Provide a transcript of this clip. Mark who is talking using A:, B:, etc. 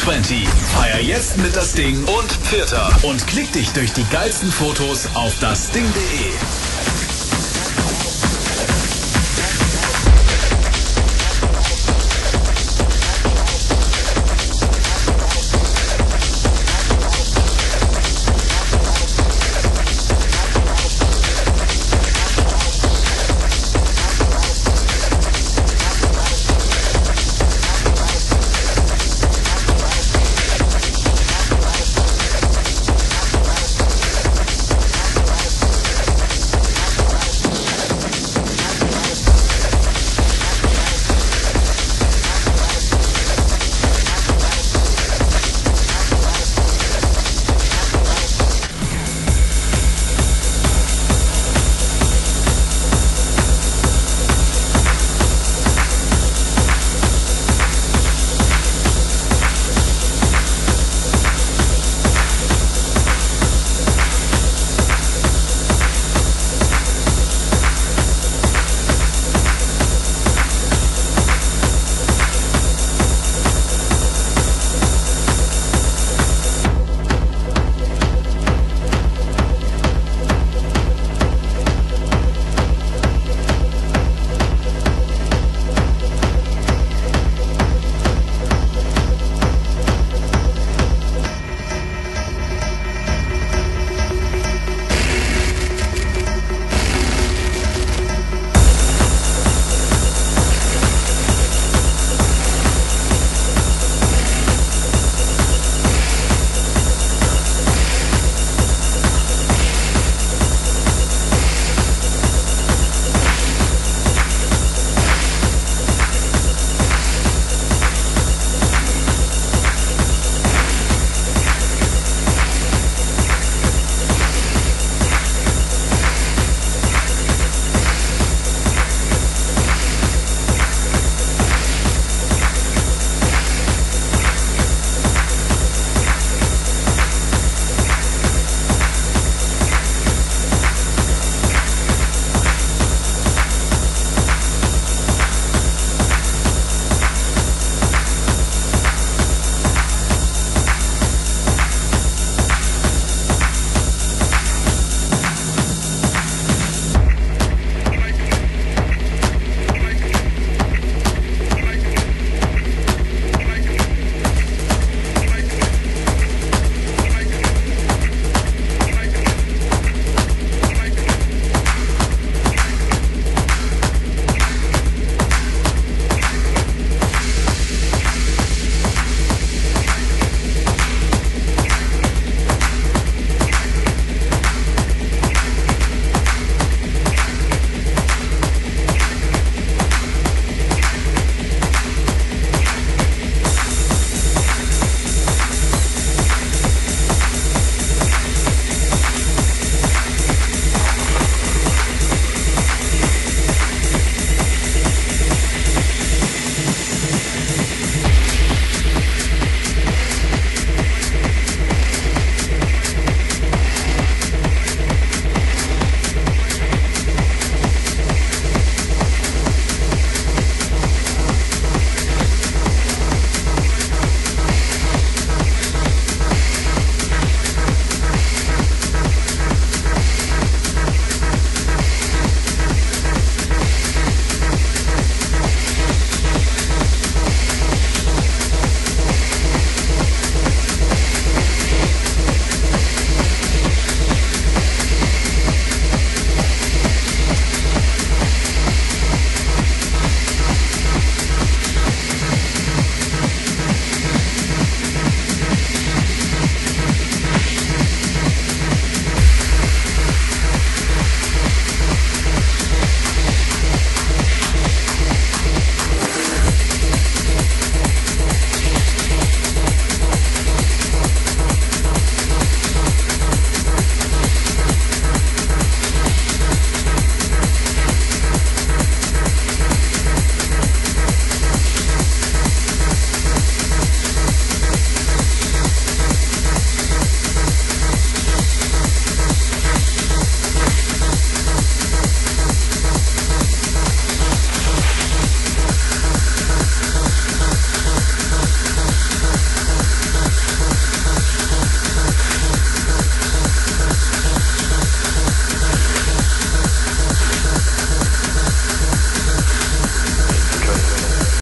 A: 20. Feier jetzt mit das Ding und Vierter. Und klick dich durch die geilsten Fotos auf das Ding.de.